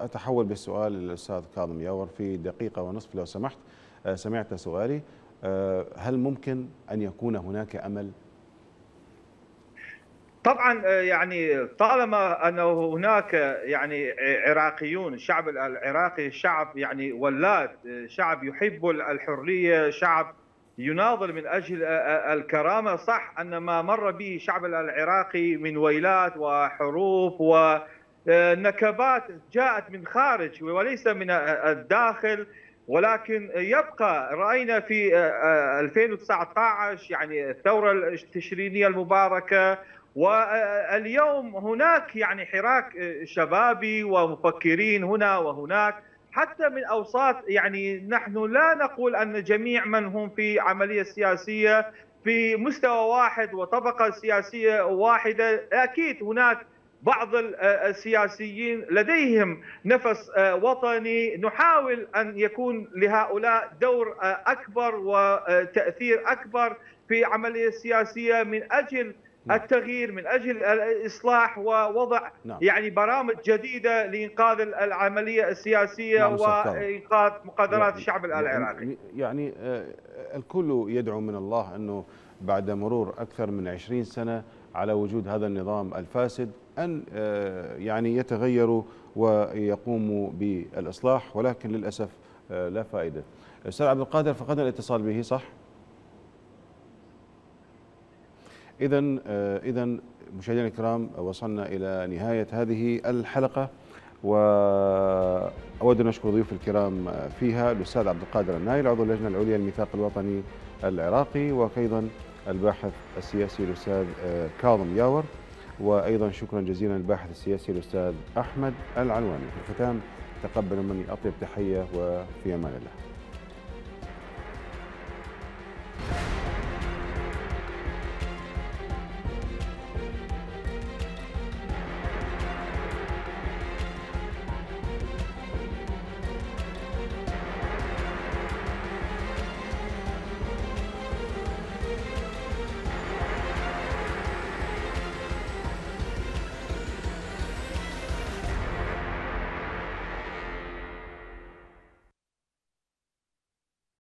أتحول بالسؤال للاستاذ كاظم ياور في دقيقة ونصف لو سمحت. سمعت سؤالي. هل ممكن أن يكون هناك أمل؟ طبعا يعني طالما انه هناك يعني عراقيون الشعب العراقي شعب يعني ولاد شعب يحب الحرية شعب يناضل من أجل الكرامة صح أن ما مر به الشعب العراقي من ويلات وحروب ونكبات جاءت من خارج وليس من الداخل. ولكن يبقى رأينا في 2019 يعني الثورة التشرينية المباركة واليوم هناك يعني حراك شبابي ومفكرين هنا وهناك. حتى من أوساط يعني نحن لا نقول أن جميع من هم في عملية سياسية في مستوى واحد وطبقة سياسية واحدة أكيد هناك بعض السياسيين لديهم نفس وطني نحاول أن يكون لهؤلاء دور أكبر وتأثير أكبر في عمليه السياسية من أجل نعم. التغيير من أجل الإصلاح ووضع نعم. يعني برامج جديدة لإنقاذ العملية السياسية نعم وإنقاذ مقدرات يعني الشعب العراقي. يعني الكل يدعو من الله أنه بعد مرور أكثر من 20 سنة على وجود هذا النظام الفاسد أن يعني يتغيروا ويقوموا بالإصلاح ولكن للأسف لا فائدة. أستاذ عبد القادر فقدنا الاتصال به صح؟ اذا اذا مشاهدينا الكرام وصلنا إلى نهاية هذه الحلقة وأود أن أشكر ضيوف الكرام فيها الأستاذ عبد القادر النايل عضو اللجنة العليا للميثاق الوطني العراقي وأيضا الباحث السياسي الأستاذ آه، كاظم ياور وأيضا شكرا جزيلا للباحث السياسي الأستاذ أحمد العلواني. في الختام تقبلوا مني أطيب تحية وفي أمان الله.